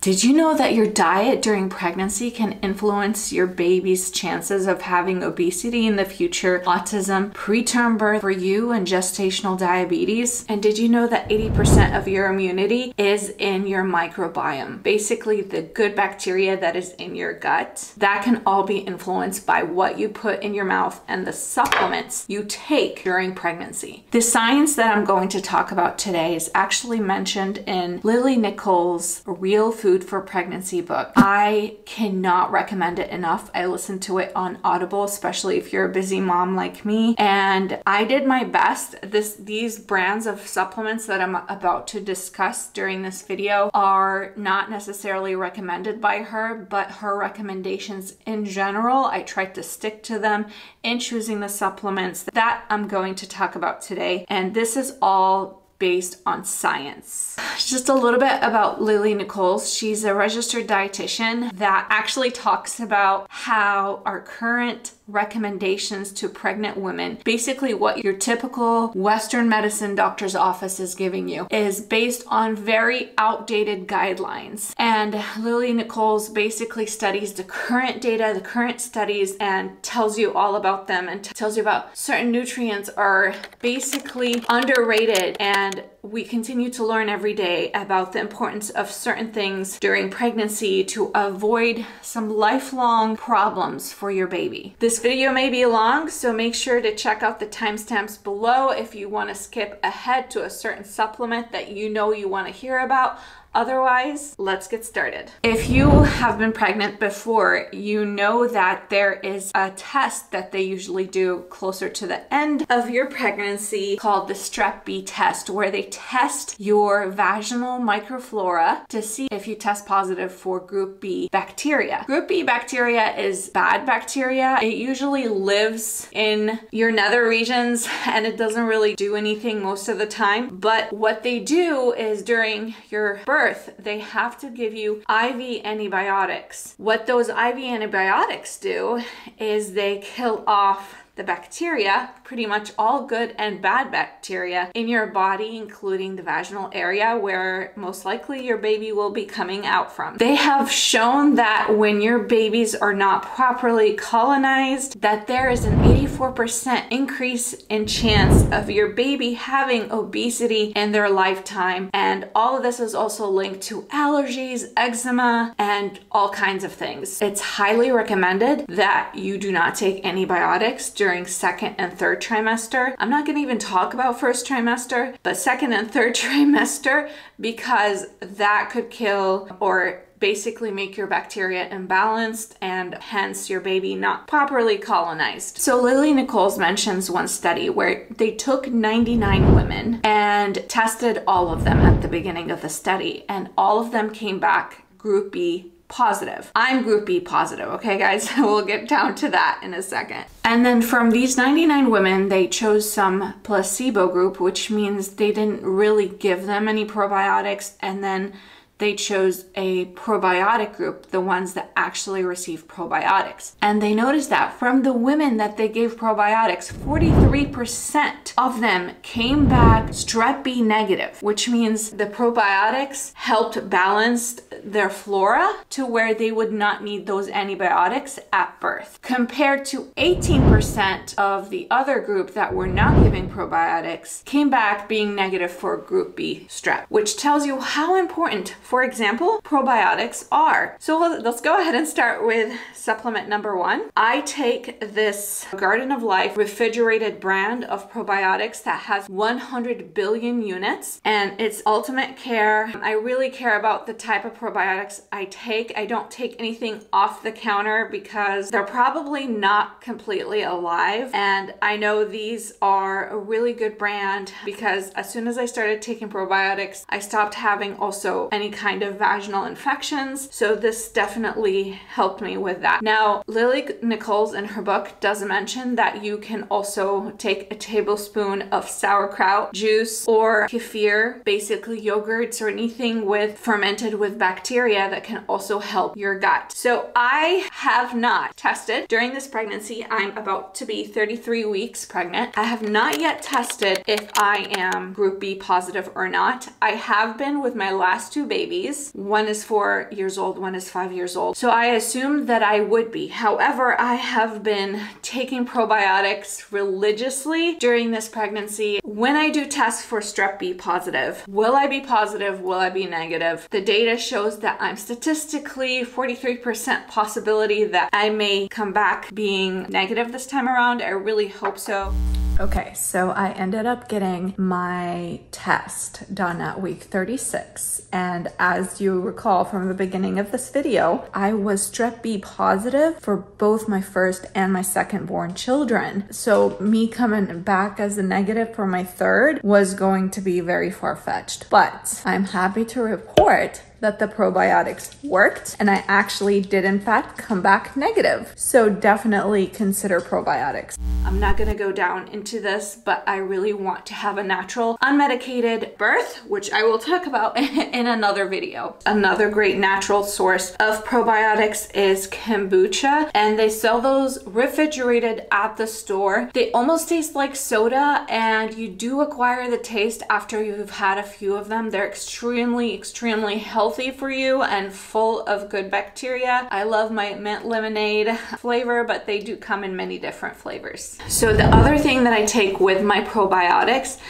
Did you know that your diet during pregnancy can influence your baby's chances of having obesity in the future, autism, preterm birth for you, and gestational diabetes? And did you know that 80% of your immunity is in your microbiome? Basically, the good bacteria that is in your gut. That can all be influenced by what you put in your mouth and the supplements you take during pregnancy. The science that I'm going to talk about today is actually mentioned in Lily Nichols' Real Food Food for Pregnancy book. I cannot recommend it enough. I listened to it on Audible, especially if you're a busy mom like me. And I did my best. This These brands of supplements that I'm about to discuss during this video are not necessarily recommended by her, but her recommendations in general, I tried to stick to them in choosing the supplements that I'm going to talk about today. And this is all based on science. Just a little bit about Lily Nichols. She's a registered dietitian that actually talks about how our current recommendations to pregnant women, basically what your typical Western medicine doctor's office is giving you, is based on very outdated guidelines. And Lily Nichols basically studies the current data, the current studies, and tells you all about them and tells you about certain nutrients are basically underrated and we continue to learn every day about the importance of certain things during pregnancy to avoid some lifelong problems for your baby. This video may be long, so make sure to check out the timestamps below if you want to skip ahead to a certain supplement that you know you want to hear about. Otherwise, let's get started. If you have been pregnant before, you know that there is a test that they usually do closer to the end of your pregnancy called the strep B test, where they test your vaginal microflora to see if you test positive for group B bacteria. Group B bacteria is bad bacteria. It usually lives in your nether regions and it doesn't really do anything most of the time. But what they do is during your birth, birth, they have to give you IV antibiotics. What those IV antibiotics do is they kill off the bacteria, pretty much all good and bad bacteria in your body, including the vaginal area where most likely your baby will be coming out from. They have shown that when your babies are not properly colonized, that there is an 84% increase in chance of your baby having obesity in their lifetime. And all of this is also linked to allergies, eczema, and all kinds of things. It's highly recommended that you do not take antibiotics during during second and third trimester. I'm not gonna even talk about first trimester, but second and third trimester because that could kill or basically make your bacteria imbalanced and hence your baby not properly colonized. So Lily Nichols mentions one study where they took 99 women and tested all of them at the beginning of the study and all of them came back group B positive. I'm group B positive, okay guys? we'll get down to that in a second. And then from these 99 women, they chose some placebo group, which means they didn't really give them any probiotics and then they chose a probiotic group, the ones that actually received probiotics. And they noticed that from the women that they gave probiotics, 43% of them came back strep B negative, which means the probiotics helped balance their flora to where they would not need those antibiotics at birth, compared to 18% of the other group that were not giving probiotics came back being negative for group B strep, which tells you how important for example, probiotics are. So let's go ahead and start with supplement number one. I take this Garden of Life refrigerated brand of probiotics that has 100 billion units and it's ultimate care. I really care about the type of probiotics I take. I don't take anything off the counter because they're probably not completely alive. And I know these are a really good brand because as soon as I started taking probiotics, I stopped having also any kind of vaginal infections. So this definitely helped me with that. Now, Lily Nichols in her book does mention that you can also take a tablespoon of sauerkraut juice or kefir, basically yogurts or anything with fermented with bacteria that can also help your gut. So I have not tested during this pregnancy. I'm about to be 33 weeks pregnant. I have not yet tested if I am group B positive or not. I have been with my last two babies babies. One is four years old, one is five years old. So I assumed that I would be. However, I have been taking probiotics religiously during this pregnancy. When I do test for strep B positive, will I be positive? Will I be negative? The data shows that I'm statistically 43% possibility that I may come back being negative this time around. I really hope so. Okay, so I ended up getting my test done at week 36. And as you recall from the beginning of this video, I was strep B positive for both my first and my second born children. So me coming back as a negative for my third was going to be very far fetched. But I'm happy to report that the probiotics worked and I actually did in fact come back negative. So definitely consider probiotics. I'm not gonna go down into this, but I really want to have a natural unmedicated birth, which I will talk about in another video. Another great natural source of probiotics is kombucha and they sell those refrigerated at the store. They almost taste like soda and you do acquire the taste after you've had a few of them. They're extremely, extremely healthy healthy for you and full of good bacteria. I love my mint lemonade flavor, but they do come in many different flavors. So the other thing that I take with my probiotics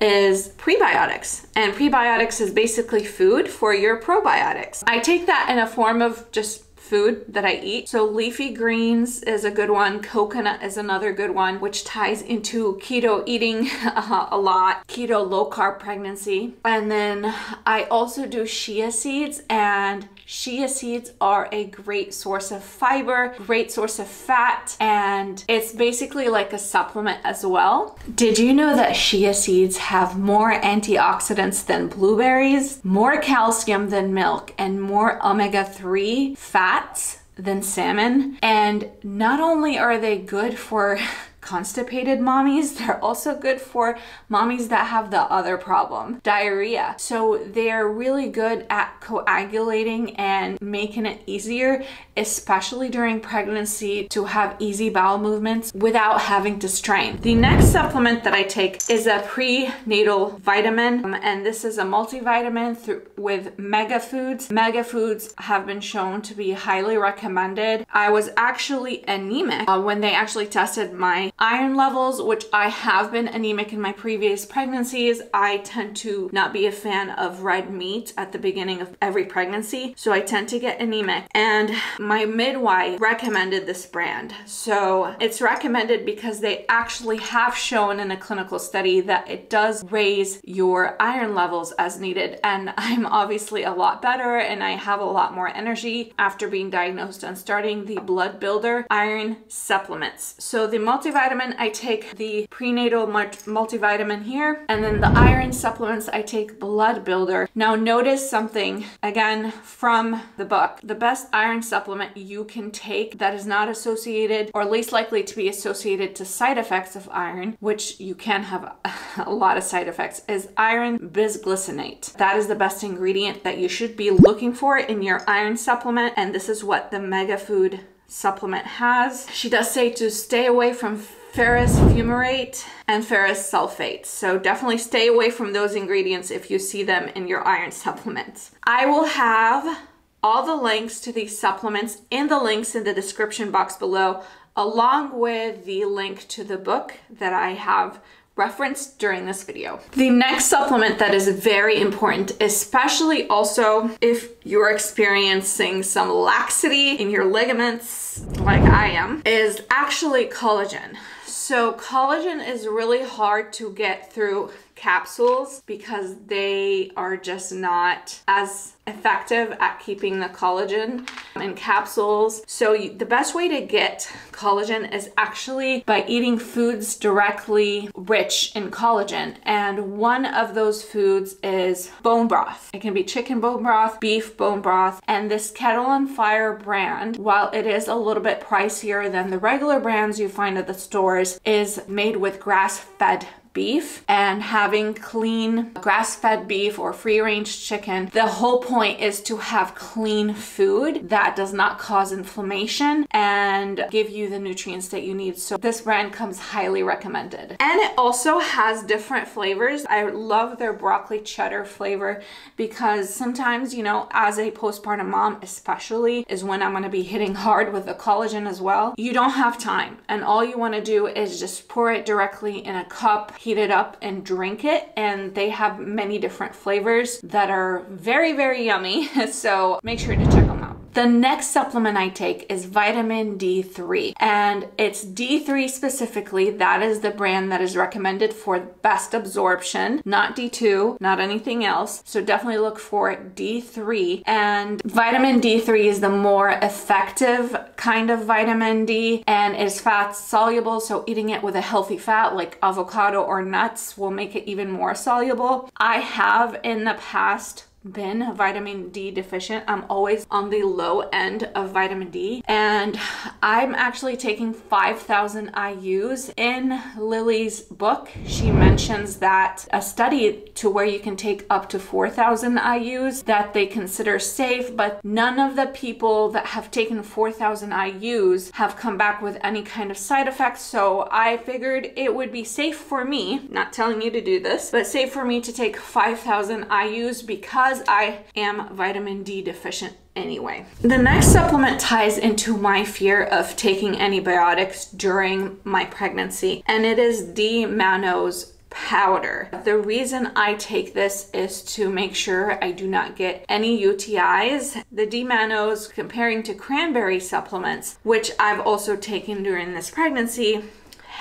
is prebiotics. And prebiotics is basically food for your probiotics. I take that in a form of just food that I eat. So leafy greens is a good one. Coconut is another good one, which ties into keto eating uh, a lot, keto low carb pregnancy. And then I also do chia seeds and Chia seeds are a great source of fiber, great source of fat, and it's basically like a supplement as well. Did you know that chia seeds have more antioxidants than blueberries, more calcium than milk, and more omega 3 fats? than salmon. And not only are they good for constipated mommies. They're also good for mommies that have the other problem, diarrhea. So they're really good at coagulating and making it easier, especially during pregnancy, to have easy bowel movements without having to strain. The next supplement that I take is a prenatal vitamin, um, and this is a multivitamin with Mega Foods. Mega Foods have been shown to be highly recommended. I was actually anemic uh, when they actually tested my iron levels, which I have been anemic in my previous pregnancies. I tend to not be a fan of red meat at the beginning of every pregnancy, so I tend to get anemic. And my midwife recommended this brand. So it's recommended because they actually have shown in a clinical study that it does raise your iron levels as needed. And I'm obviously a lot better and I have a lot more energy after being diagnosed and starting the blood builder iron supplements. So the multivitamin multivitamin, I take the prenatal multivitamin here, and then the iron supplements, I take Blood Builder. Now notice something, again, from the book. The best iron supplement you can take that is not associated or least likely to be associated to side effects of iron, which you can have a lot of side effects, is iron bisglycinate. That is the best ingredient that you should be looking for in your iron supplement, and this is what the Mega Food supplement has. She does say to stay away from ferrous fumarate and ferrous sulfate. So definitely stay away from those ingredients if you see them in your iron supplements. I will have all the links to these supplements in the links in the description box below, along with the link to the book that I have referenced during this video. The next supplement that is very important, especially also if you're experiencing some laxity in your ligaments like I am, is actually collagen. So collagen is really hard to get through capsules because they are just not as effective at keeping the collagen in capsules. So you, the best way to get collagen is actually by eating foods directly rich in collagen. And one of those foods is bone broth. It can be chicken bone broth, beef bone broth, and this Kettle & Fire brand, while it is a little bit pricier than the regular brands you find at the stores, is made with grass-fed beef and having clean grass fed beef or free range chicken, the whole point is to have clean food that does not cause inflammation and give you the nutrients that you need. So this brand comes highly recommended. And it also has different flavors. I love their broccoli cheddar flavor because sometimes, you know, as a postpartum mom, especially, is when I'm gonna be hitting hard with the collagen as well. You don't have time, and all you wanna do is just pour it directly in a cup, heat it up, and drink it. And they have many different flavors that are very, very yummy. so make sure to check. The next supplement I take is vitamin D3, and it's D3 specifically. That is the brand that is recommended for best absorption, not D2, not anything else. So definitely look for D3. And vitamin D3 is the more effective kind of vitamin D and is fat soluble. So eating it with a healthy fat like avocado or nuts will make it even more soluble. I have in the past been vitamin D deficient. I'm always on the low end of vitamin D and I'm actually taking 5,000 IUs. In Lily's book, she mentions that a study to where you can take up to 4,000 IUs that they consider safe, but none of the people that have taken 4,000 IUs have come back with any kind of side effects. So I figured it would be safe for me, not telling you to do this, but safe for me to take 5,000 IUs because because I am vitamin D deficient anyway. The next supplement ties into my fear of taking antibiotics during my pregnancy, and it is D-mannose powder. The reason I take this is to make sure I do not get any UTIs. The D-mannose, comparing to cranberry supplements, which I've also taken during this pregnancy,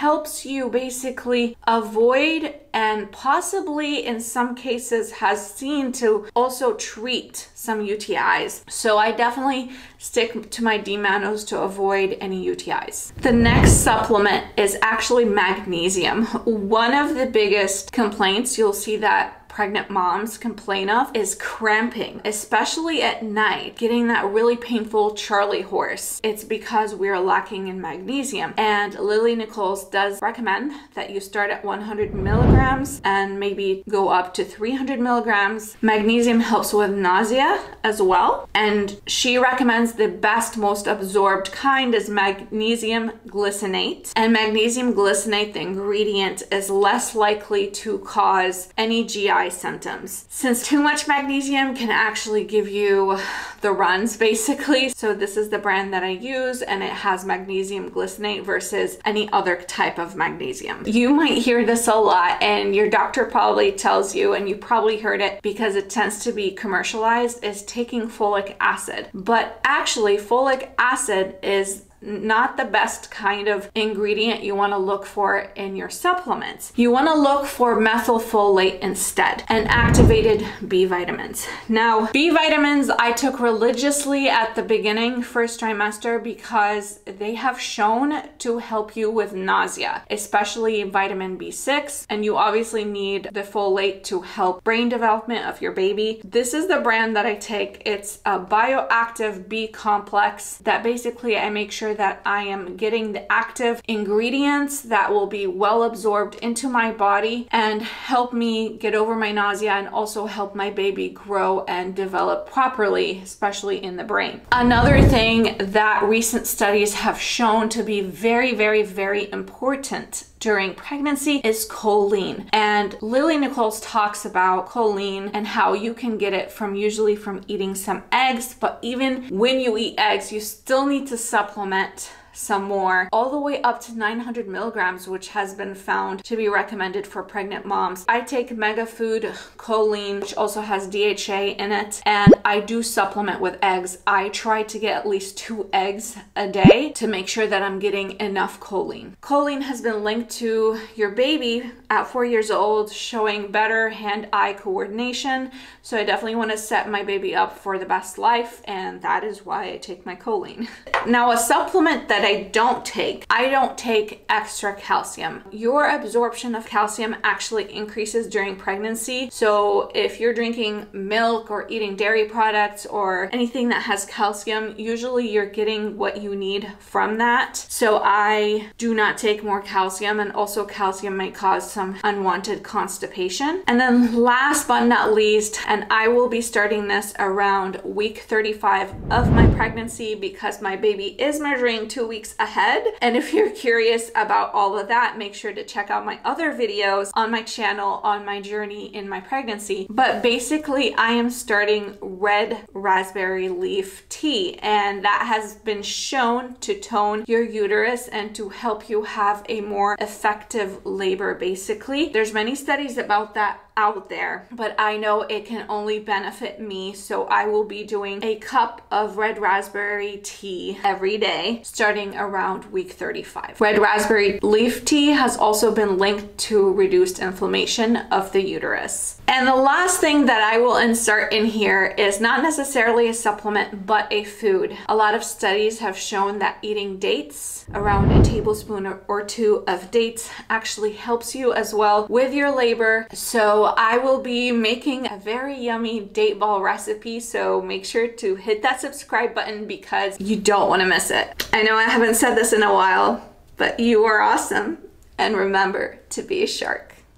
helps you basically avoid and possibly in some cases has seen to also treat some UTIs. So I definitely stick to my D-mannose to avoid any UTIs. The next supplement is actually magnesium. One of the biggest complaints you'll see that pregnant moms complain of is cramping, especially at night, getting that really painful Charlie horse. It's because we're lacking in magnesium. And Lily Nichols does recommend that you start at 100 milligrams and maybe go up to 300 milligrams. Magnesium helps with nausea as well. And she recommends the best, most absorbed kind is magnesium glycinate. And magnesium glycinate, the ingredient, is less likely to cause any GI symptoms. Since too much magnesium can actually give you the runs basically. So this is the brand that I use and it has magnesium glycinate versus any other type of magnesium. You might hear this a lot and your doctor probably tells you and you probably heard it because it tends to be commercialized is taking folic acid. But actually folic acid is not the best kind of ingredient you want to look for in your supplements. You want to look for methylfolate instead and activated B vitamins. Now, B vitamins I took religiously at the beginning, first trimester, because they have shown to help you with nausea, especially vitamin B6. And you obviously need the folate to help brain development of your baby. This is the brand that I take. It's a bioactive B complex that basically I make sure sure that I am getting the active ingredients that will be well absorbed into my body and help me get over my nausea and also help my baby grow and develop properly, especially in the brain. Another thing that recent studies have shown to be very, very, very important during pregnancy is choline. And Lily Nichols talks about choline and how you can get it from usually from eating some eggs, but even when you eat eggs, you still need to supplement some more, all the way up to 900 milligrams, which has been found to be recommended for pregnant moms. I take Mega Food choline, which also has DHA in it, and I do supplement with eggs. I try to get at least two eggs a day to make sure that I'm getting enough choline. Choline has been linked to your baby at four years old, showing better hand-eye coordination. So I definitely want to set my baby up for the best life, and that is why I take my choline. Now, a supplement that that I don't take, I don't take extra calcium. Your absorption of calcium actually increases during pregnancy. So if you're drinking milk or eating dairy products or anything that has calcium, usually you're getting what you need from that. So I do not take more calcium and also calcium might cause some unwanted constipation. And then last but not least, and I will be starting this around week 35 of my pregnancy because my baby is measuring two weeks ahead. And if you're curious about all of that, make sure to check out my other videos on my channel on my journey in my pregnancy. But basically, I am starting red raspberry leaf tea, and that has been shown to tone your uterus and to help you have a more effective labor, basically. There's many studies about that out there, but I know it can only benefit me. So I will be doing a cup of red raspberry tea every day starting around week 35. Red raspberry leaf tea has also been linked to reduced inflammation of the uterus. And the last thing that I will insert in here is not necessarily a supplement, but a food. A lot of studies have shown that eating dates, around a tablespoon or two of dates, actually helps you as well with your labor. So I will be making a very yummy date ball recipe. So make sure to hit that subscribe button because you don't want to miss it. I know I haven't said this in a while, but you are awesome. And remember to be a shark.